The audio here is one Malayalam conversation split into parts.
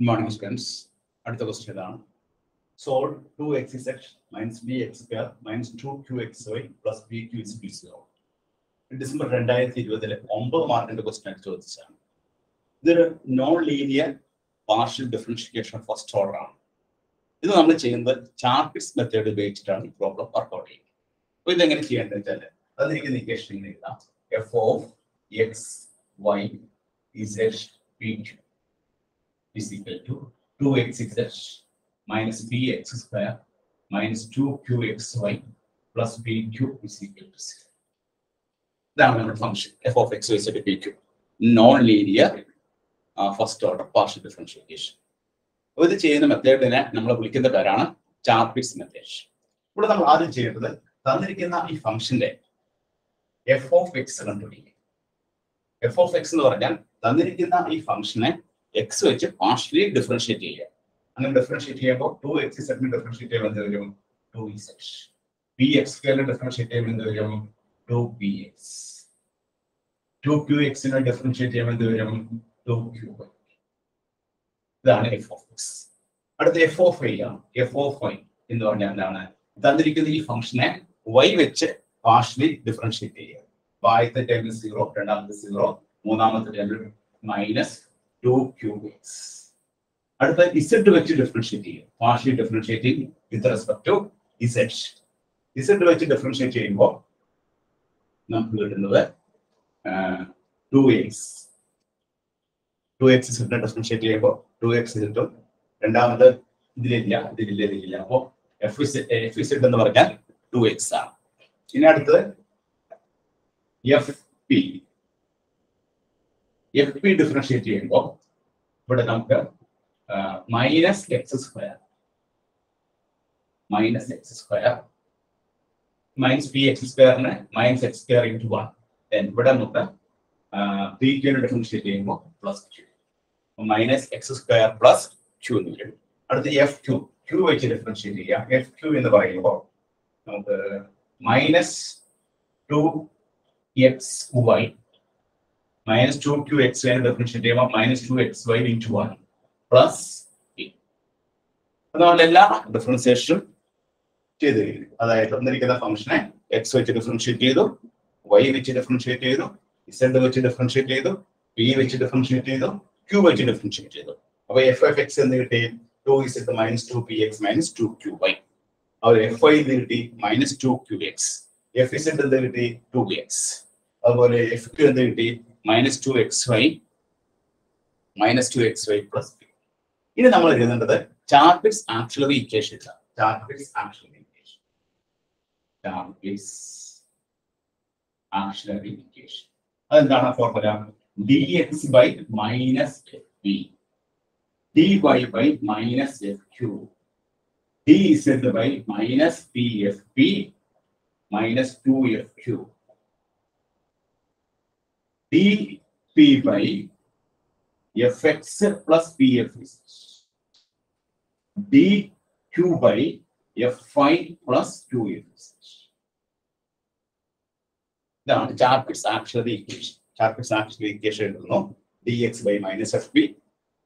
Good morning, students. അടുത്ത ക്വസ്റ്റ്യൻ ഇതാണ്. Solve two x is x minus b x square minus two q x y plus b q is b zero December രണ്ടായിരത്തി ഇരുപതിലെ ഒമ്പത് മാർക്കിന്റെ ക്വസ്റ്റ്യൻ ആയിട്ട് ചോദിച്ചതാണ്. ഇതൊരു non linear partial differentiation first order ആണ്. ഇത് നമ്മൾ ചെയ്യുന്നത് ചാർട്ടിക്സ് മെത്തേഡ് ഉപയോഗിച്ചിട്ടാണ് ഈ പ്രോബ്ലം വർക്ക്ഔട്ട് ചെയ്യുന്നത്. അപ്പോൾ ഇതെങ്ങനെ ചെയ്യേണ്ടത് വെച്ചാൽ അത് എനിക്ക് നിക്കേഷൻ എഴുതാം. F of x y z p q is equal to 2xz minus bx square minus 2qxy plus bq is equal to 0. ഇതാണ് നമ്മുടെ function f of x y z p q non linear first order partial differentiation അപ്പോൾ ഇത് ചെയ്യുന്ന മെത്തേഡിനെ നമ്മൾ വിളിക്കുന്ന പേരാണ് ചാർപിക്സ് മെത്തേഡ് ഇവിടെ നമ്മൾ ആദ്യം ചെയ്യേണ്ടത് തന്നിരിക്കുന്ന ഈ ഫംഗ്ഷന്റെ എഫ് ഓഫ് എക്സ് കണ്ടുപിടിക്കുക. എഫ് ഓഫ് എക്സ് എന്ന് പറഞ്ഞാൽ തന്നിരിക്കുന്ന ഈ ഫംഗ്ഷനെ എക്സ് വെച്ച് പാർഷ്യലി ഡിഫറൻഷിയേറ്റ് ചെയ്യുക. അങ്ങനെ ഡിഫറൻഷിയേറ്റ് ചെയ്യുമ്പോൾ ടു എക്സ് സെറ്റിന് ഡിഫറൻഷിയേറ്റ് ചെയ്യുമ്പോൾ എന്ത് വരും? Two is x p x differentiate ചെയ്യുമ്പോൾ എന്ത് വരും? Two p x two q എക്സിനെ differentiate ചെയ്യുമ്പോൾ എന്ത് വരും? ടു ക്യൂ ഇതാണ് എഫ് ഓഫ് എക്സ് അടുത്ത എഫ് ഓഫ് ഐ ആണ്. എഫ് ഓഫ് വൈ എന്ന് പറഞ്ഞാൽ എന്താണ്? തന്നിരിക്കുന്ന ഈ ഫംഗ്ഷനെ വൈ വെച്ച് പാർഷ്യലി ഡിഫറൻഷിയേറ്റ് ചെയ്യുക. ആദ്യത്തെ ടേമിൽ സീറോ രണ്ടാമത്തെ സീറോ മൂന്നാമത്തെ ടേമിൽ മൈനസ് എക്സ് അടുത്ത ഇസഡ് വെച്ച് ഡിഫറൻഷിയേറ്റ് ചെയ്യും partially differentiating with respect to Z Z വെച്ച് ഡിഫറൻഷിയേറ്റ് ചെയ്യുമ്പോൾ നമുക്ക് കിട്ടുന്നത് ടു എക്സ് ടു എക്സ് ഇസഡിനെ ഡിഫറൻഷിയേറ്റ് ചെയ്യുമ്പോൾ ടു എക്സ് കിട്ടും രണ്ടാമത് ഇതിലില്ല ഇതിലില്ല ഇതിലില്ല. അപ്പോൾ എഫ് എഫ് ഇസഡ് എന്ന് പറഞ്ഞാൽ ടു എക്സ് ആണ്. ഇനി അടുത്തത് f p f p differentiate ചെയ്യുമ്പോൾ ഇവിടെ നമുക്ക് minus x square minus x square minus p x സ്ക്വയറിന് minus x square into one ഇവിടെ നമുക്ക് പി ക്യൂനെ ഡിഫറൻഷിയേറ്റ് ചെയ്യുമ്പോൾ plus q minus x square plus q എന്ന് വരും അടുത്ത് എഫ് ക്യൂ ക്യൂ വെച്ച് ഡിഫറൻഷിയേറ്റ് ചെയ്യാം. എഫ് ക്യൂ എന്ന് പറയുമ്പോൾ നമുക്ക് minus two x y minus two q x y definition ചെയ്യുമ്പോൾ two x y into one plus അതുകൊണ്ട് എല്ലാ ഡിഫറൻസിയേഷനും ചെയ്ത് കഴിഞ്ഞു അതായത് തന്നിരിക്കുന്ന ഫംഗ്ഷനെ എക്സ് വെച്ച് ഡിഫറൻഷിയേറ്റ് ചെയ്തു വൈ വെച്ച് ഡിഫറൻഷിയേറ്റ് ചെയ്തു z വെച്ച് ഡിഫറൻഷിയേറ്റ് ചെയ്തു പി വെച്ച് ഡിഫറൻഷിയേറ്റ് ചെയ്തു ക്യൂ വെച്ച് ഡിഫറൻഷിയേറ്റ് ചെയ്തു. അപ്പൊ എഫ് എന്ന് കിട്ടി? Two z minus two p x എന്ന് കിട്ടി? മൈനസ് കിട്ടി? അതുപോലെ എഫ് എന്ത് കിട്ടി? Minus two x y minus two x y plus p. ഇനി നമ്മൾ എഴുതേണ്ടത് Charpit's auxiliary equation Charpit's auxiliary equation. Charpit's auxiliary equation. അതെന്താണ് formula? D x by minus f p d y by minus f q d z by minus p f p minus two f q dp by fx plus pf is dq by f y plus 2f is now, the chart is actually equation. Chart is actually equation, you know, dx by minus fp,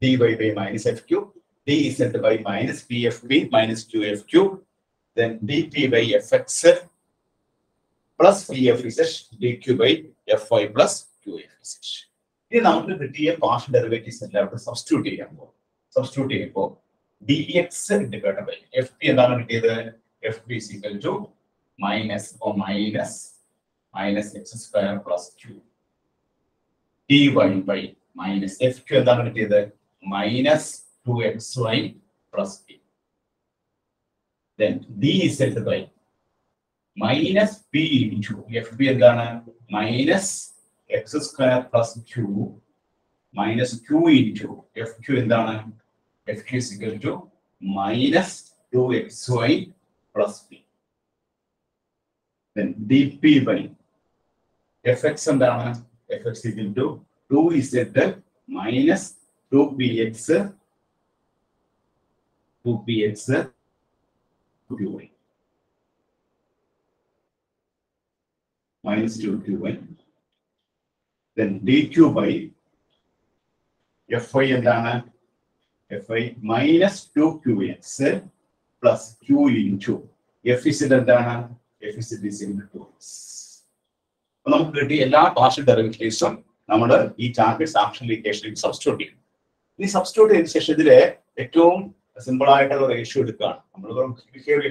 dy by minus fq, dz by minus pfp minus 2fq, then dp by fx plus pfz, dq by f y plus q f z ഇനി നമുക്ക് കിട്ടിയ പാർഷ്യൽ ഡെറിവേറ്റീവ്സ് എല്ലാം അവിടെ സബ്സ്റ്റിറ്റ്യൂട്ട് ചെയ്യാൻ പോകും. സബ്സ്റ്റിറ്റ്യൂട്ട് ചെയ്യുമ്പോൾ d x divide by f p എന്താണ് കിട്ടിയത്? F p equal to minus oh minus minus x square plus q d y by minus f q എന്താണ് കിട്ടിയത്? Minus two x y plus p then d z by minus p into f p എന്താണ്? Minus x square plus q minus q into f q എന്താണ്? F q equal to minus two x y plus p d p by f x എന്താണ്? F x equal to two z minus two p x two p x q y minus 2qy. Then dq by I എന്താണ്? F I minus two q x plus q into f z എന്താണ്? F z is in to അപ്പൊ നമുക്ക് കിട്ടിയ എല്ലാ പാർഷ്യൽ ഡെറിവേറ്റീവ്സും നമ്മൾ ഈ ടാർഗറ്റ്സ് ആക്ഷൻ ഇക്വേഷനിൽ സബ്സ്റ്റിറ്റ്യൂട്ട് ചെയ്യും. ഇനി സബ്സ്റ്റിറ്റ്യൂട്ട് ചെയ്ത ശേഷം ഇതിലെ ഏറ്റവും സിമ്പിൾ ആയിട്ടുള്ള റേഷ്യോ എടുക്കുകയാണ്. നമ്മൾ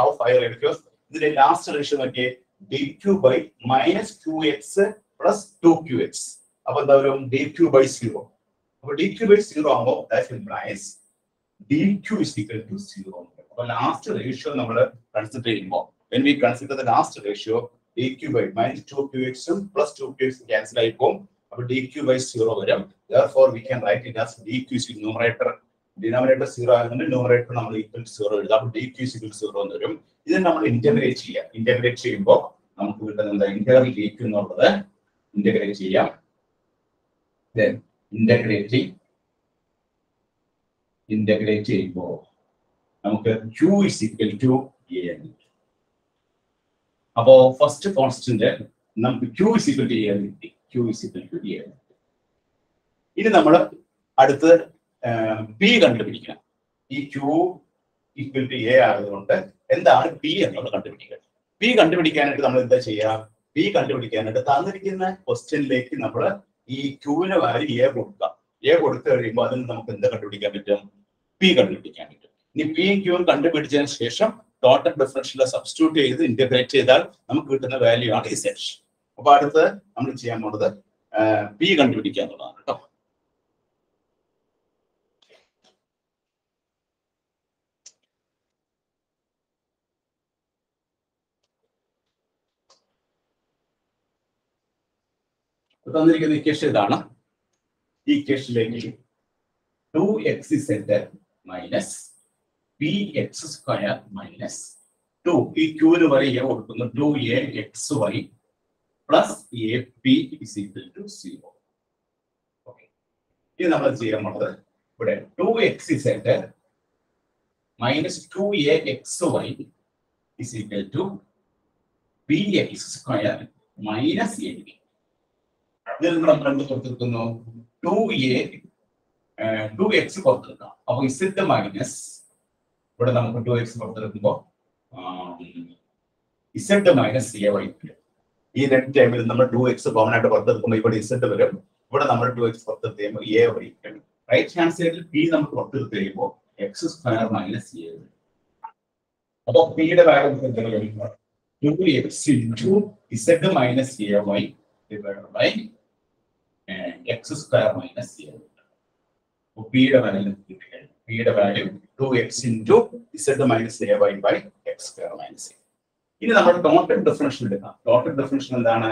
ഹൗ ഫയർ റേഷ്യോസ് ഇതിലെ ലാസ്റ്റ് റേഷ്യോ നോക്കിയേ d q by minus two x plus two q x അപ്പൊ എന്താ വരും? ഡി ക്യൂ ബൈ സീറോ അപ്പൊ ഡി ക്യൂ ബൈ സീറോ ആകുമ്പോൾ that implies d q is equal to zero അപ്പൊ ലാസ്റ്റ് റേഷ്യോ നമ്മൾ കൺസിഡർ ചെയ്യുമ്പോൾ when we consider the last ratio d q by minus two q എക്സും പ്ലസ് ടു ക്യൂ എക്സും ക്യാൻസൽ ആയി പോകും. അപ്പൊ ഡി ക്യൂ ബൈ സീറോ വരും. For we can write it as d q c numerator denominator zero ആയതുകൊണ്ട് ന്യൂമറേറ്റർ നമ്മൾ ഈക്വൽ സീറോ എഴുതാം. അപ്പൊ ഡി ക്യൂ സിക്വൽ സീറോ എന്ന് വരും. ഇത് നമ്മൾ ഇന്റഗ്രേറ്റ് ചെയ്യാം. ഇന്റഗ്രേറ്റ് ചെയ്യുമ്പോൾ നമുക്ക് കിട്ടുന്ന എന്താ? ഇന്റഗ്രൽ ഡി ക്യൂ എന്നുള്ളത് ഇന്റഗ്രേറ്റ് ചെയ്യാം. ഇന്റഗ്രേറ്റിംഗ് integrate ചെയ്യുമ്പോൾ നമുക്ക് q is equal to a. അപ്പോ ഫസ്റ്റ് കോൺസ്റ്റന്റ് നമുക്ക് q ഈക്വൽ ടു എ എന്ന് കിട്ടി ഈക്വൽ ടു എ എന്ന് കിട്ടി. ഇനി നമ്മൾ അടുത്ത് പി കണ്ടുപിടിക്കണം. ഈ q ഈക്വൽ ടു എ ആയതുകൊണ്ട് എന്താണ് പി എന്നുള്ളത് കണ്ടുപിടിക്കുക. പി കണ്ടുപിടിക്കാനായിട്ട് നമ്മൾ എന്താ ചെയ്യുക? പി കണ്ടുപിടിക്കാനായിട്ട് തന്നിരിക്കുന്ന ക്വസ്റ്റ്യനിലേക്ക് നമ്മൾ ഈ ക്യൂവിന് വാല്യൂ എ കൊടുക്കാം എ കൊടുത്തു കഴിയുമ്പോൾ അതിന് നമുക്ക് എന്താ കണ്ടുപിടിക്കാൻ പറ്റും? പി കണ്ടുപിടിക്കാൻ പറ്റും. ഇനി പിയും ക്യൂവും കണ്ടുപിടിച്ചതിന് ശേഷം ടോട്ടൽ ഡിഫറൻഷ്യൽ സബ്സ്റ്റിറ്റ്യൂട്ട് ചെയ്ത് ഇന്റഗ്രേറ്റ് ചെയ്താൽ നമുക്ക് കിട്ടുന്ന വാല്യൂ ആണ് ഇസെറ്റ് അപ്പൊ അടുത്ത് നമ്മൾ ചെയ്യാൻ പോണത് പി കണ്ടുപിടിക്കുക എന്നുള്ളതാണ് കേട്ടോ. തന്നിരിക്കുന്ന ഇക്വേഷൻ ഇതാണ് ഇക്വേഷനിലേക്ക് two x z minus p x square minus two ഈ ക്യൂന് വരെ എ കൊടുക്കുന്നു. Two a x y plus a p is equal to zero okay ഇത് നമ്മൾ ചെയ്യാൻ പോണത്? ഇവിടെ two x z minus two a x y is equal to p x square minus a p ഇതിൽ നമ്മൾ എന്ത് കൊടുത്തിരിക്കുന്നു? ടു എ ടു എക്സ് കൊടുത്തിരിക്കാം അപ്പൊ ഇസെറ്റ് മൈനസ് ഇവിടെ നമുക്ക് ടു എക്സ് കൊടുത്തിരിക്കുമ്പോ ഇസെറ്റ് മൈനസ് എ വൈ ഈ രണ്ട് ടൈമിൽ നമ്മൾ ടു എക്സ് കോമൺ ആയിട്ട് പുറത്തെടുക്കുമ്പോൾ ഇവിടെ ഇസെറ്റ് വരും. ഇവിടെ നമ്മൾ ടു എക്സ് പുറത്തെടുത്ത് കഴിയുമ്പോൾ എ വൈ റൈറ്റ് ഹാൻഡ് സൈഡിൽ പി നമ്മൾ പുറത്തെടുത്ത് കഴിയുമ്പോൾ എക്സ് സ്ക്വയർ മൈനസ് എ വരും അപ്പൊ പിയുടെ value two x into z minus a y divide by x square minus പിയുടെ വാല്യൂ കിട്ടിക്കഴിഞ്ഞു പിയുടെ value two x into z minus a y by x square minus ഇനി നമ്മൾ ടോട്ടൽ ഡിഫറൻഷ്യൽ എടുക്കാം. ടോട്ടൽ ഡിഫറൻഷ്യൽ എന്താണ്?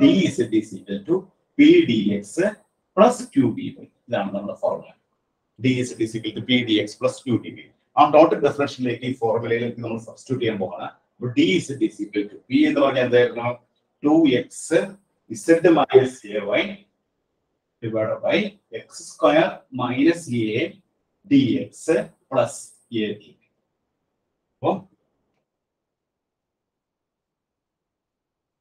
D z is equal to p d x plus q y ഇതാണ് നമ്മുടെ formula d z is equal to p d x plus q d ആ ടോട്ടൽ ഡിഫറൻഷ്യലിലേക്ക് ഈ ഫോർമുലയിലേക്ക് നമ്മൾ സബ്സ്റ്റിറ്റ്യൂട്ട് ചെയ്യാൻ പോകണം ഡി ഇസഡ് ടു പി എന്ന് പറഞ്ഞാൽ എന്തായിരുന്നു two x z minus a y divided by x square minus a dx plus a dv. അപ്പോൾ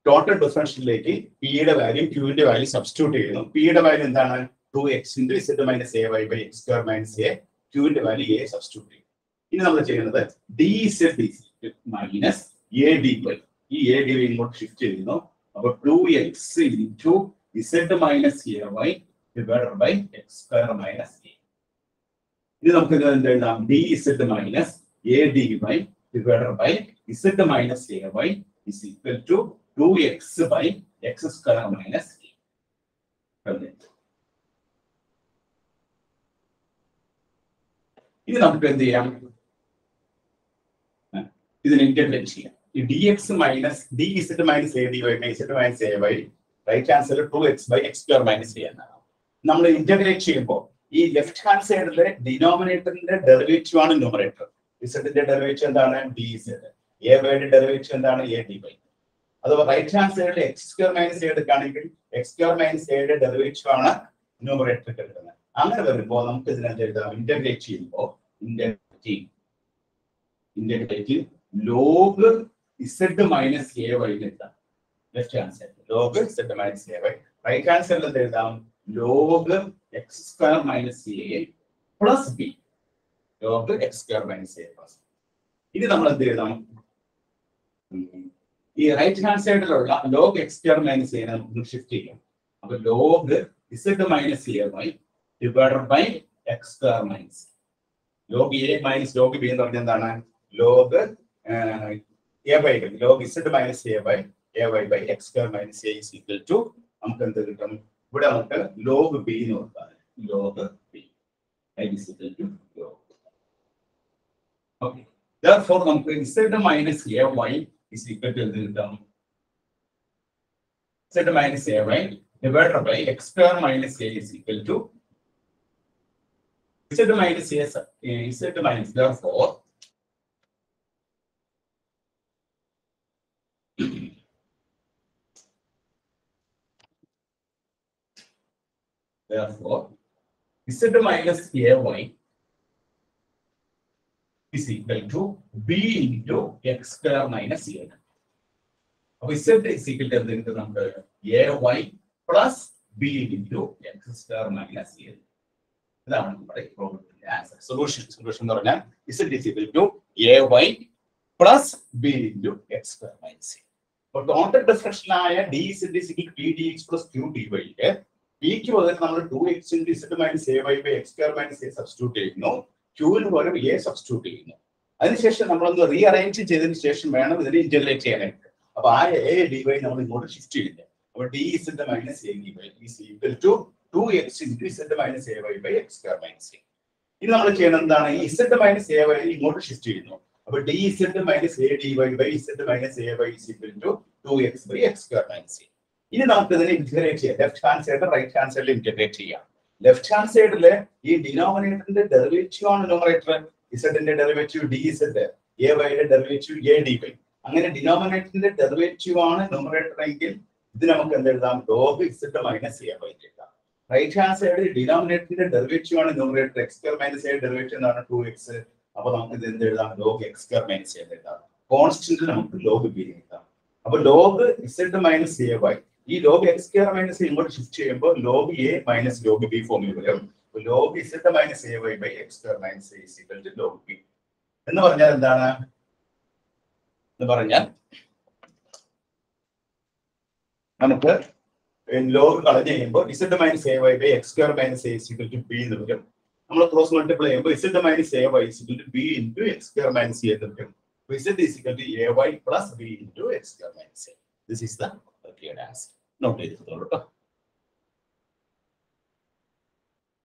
ടോട്ടൽ ഡിഫറൻഷ്യലിലേക്ക് പിയുടെ വാല്യൂ ക്യൂവിന്റെ വാല്യൂ സബ്സ്റ്റിറ്റ്യൂട്ട് ചെയ്യുന്നു. പിയുടെ വാല്യൂ എന്താണ്? Two x into z minus a y by x square minus a ക്യൂവിന്റെ value a substitute ചെയ്യും ഇനി നമ്മൾ ചെയ്യുന്നത് d z minus a d y ഈ എ ഡി വൈ ഇങ്ങോട്ട് ഷിഫ്റ്റ് ചെയ്യുന്നു. അപ്പൊ two x into z minus a y divided by x square minus a. ഇത് നമുക്ക് ഇത് എന്ത് എഴുതാം? D z minus a d y divided by z minus a y is equal to two x by x square minus ഇനി നമുക്ക് എന്ത് ചെയ്യാം? ഇതിന് ഇന്റഗ്രേറ്റ് ചെയ്യാം. ഈ d x minus d z minus a d y z minus a y right answer two x by x square minus a എന്നാണ്. നമ്മൾ ഇന്റഗ്രേറ്റ് ചെയ്യുമ്പോൾ ഈ ലെഫ്റ്റ് ഹാൻഡ് സൈഡിലെ ഡിനോമിനേറ്ററിന്റെ ഡെറിവേറ്റീവ് ആണ് ന്യൂമറേറ്റർ ഇസഡിന്റെ ഡെറിവേറ്റീവ് എന്താണ്? ഡി ഇസഡ് എ വൈയുടെ ഡെറിവേറ്റീവ് എന്താണ്? എ ഡി വൈ അഥവാ റൈറ്റ് ഹാൻഡ് സൈഡിൽ എക്സ് സ്ക്വയർ മൈനസ് എ എടുക്കുകയാണെങ്കിൽ എക്സ് സ്ക്വയർ മൈനസ് എയുടെ ഡെറിവേറ്റീവ് ആണ് ന്യൂമറേറ്റർ കിട്ടുന്നത് അങ്ങനെ വരുമ്പോൾ നമുക്ക് ഇതിനെന്ത് എഴുതാം? ഇന്റഗ്രേറ്റ് ചെയ്യുമ്പോൾ integrate integrate log z minus a y എഴുതാം. Left hand side log z minus a y right hand സൈഡിൽ എന്ത് എഴുതാം? Log x square minus a plus b log x square minus a plus ഇനി നമ്മൾ എന്ത് എഴുതാം. ഈ റൈറ്റ് ഹാൻഡ് സൈഡിലുള്ള log x square minus a നമുക്ക് ഷിഫ്റ്റ് ചെയ്യാം. അപ്പൊ log z minus a by divided by x square minus log a minus log b എന്ന് പറഞ്ഞാൽ എന്താണ്? Log a by log z minus a by a y by x square minus a is equal to നമുക്ക് എന്ത് കിട്ടും? ഇവിടെ നമുക്ക് ലോഗ് ബി എന്ന് കൊടുക്കാം. Log b is equal to log. Okay therefore നമുക്ക് z minus a y is equal to എന്ത് കിട്ടും? Z minus a y divided by x square minus a is equal to z minus a z minus therefore therefore z minus ay is equal to b into x square minus a. അപ്പൊ z is equal to എന്ത് നമുക്ക് ay plus b into x square minus a. ഇതാണ് നമ്മുടെ പ്രോബ്ലത്തിന്റെ ആൻസർ സൊല്യൂഷൻ സൊല്യൂഷൻ എന്ന് പറഞ്ഞാൽ z is equal to ay plus b into x square minus a. അപ്പോൾ ടോട്ടൽ ഡിഫറൻഷ്യൽ ആയ d z is equal to p dx plus q dy പകരം നമ്മൾ two x into z minus a y by x square minus a substitute ചെയ്യുന്നു ക്യൂവിന് പകരം എ സബ്സ്റ്റിറ്റ്യൂട്ട് ചെയ്യുന്നു. അതിനുശേഷം നമ്മളൊന്ന് റീഅറേഞ്ച് ചെയ്തതിന് ശേഷം വേണം ഇതിനെ ഇന്റഗ്രേറ്റ് ചെയ്യാനായിട്ട്. അപ്പൊ ആ എ ഡി വൈ നമ്മൾ ഇങ്ങോട്ട് ഷിഫ്റ്റ് ചെയ്യുന്നത് അപ്പൊ d z minus a d y is equal to two x into z minus a y by x square minus a ഇനി നമ്മൾ ചെയ്യുന്നത് എന്താണ്? ഈ ഇസഡ് മൈനസ് എ വൈ ഇങ്ങോട്ട് ഷിഫ്റ്റ് ചെയ്യുന്നു. അപ്പൊ d z minus a d y by z minus a y is equal to two x by x square minus a ഇനി നമുക്ക് ഇതിനെ ഇന്റഗ്രേറ്റ് ചെയ്യാം. Left hand side right hand സൈഡിൽ ഇന്റഗ്രേറ്റ് ചെയ്യാം. ലെഫ്റ്റ് ഹാൻഡ് സൈഡിൽ ഈ ഡിനോമിനേറ്ററിന്റെ ഡെറിവേറ്റീവ് ആണ് ന്യൂമറേറ്റർ ഇസഡിന്റെ ഡെറിവേറ്റീവ് ഡി ഇസഡ് എ വൈയുടെ ഡെറിവേറ്റീവ് എ ഡി വൈ അങ്ങനെ ഡിനോമിനേറ്ററിന്റെ ഡെറിവേറ്റീവ് ആണ് ന്യൂമറേറ്റർ എങ്കിൽ ഇത് നമുക്ക് എന്ത് എഴുതാം? Log z minus a y എഴുതാം റൈറ്റ് ഹാൻഡ് സൈഡിൽ ഡിനോമിനേറ്ററിന്റെ ഡെറിവേറ്റീവ് ആണ് numerator x square minus a derivative എന്നാണ് ടു എക്സ് അപ്പൊ നമുക്ക് ഇത് എന്ത് എഴുതാം? Log x square minus a എഴുതാം. കോൺസ്റ്റന്റ് നമുക്ക് ലോഗ് ബി എഴുതാം. അപ്പൊ log z minus a y ഈ ലോഗ് എക്സ് കെയർ മൈനസ് ഇങ്ങോട്ട് ഷിഫ്റ്റ് ചെയ്യുമ്പോൾ log a minus log b ഫോമിൽ വരും. Log z minus a y by x square minus a is equal to log b എന്ന് പറഞ്ഞാൽ എന്താണ്? എന്ന് പറഞ്ഞാൽ നമുക്ക് ലോഗ് കളഞ്ഞ് കഴിയുമ്പോൾ z minus a y by x square minus a is equal to b എന്ന് വരും. നമ്മൾ ക്രോസ് മൾട്ടിപ്ലൈ ചെയ്യുമ്പോൾ z minus a y is equal to b into x square minus a എന്ന് വരും. Z is equal to a y plus b into x square minus a this is the clear answer Não tem retorno.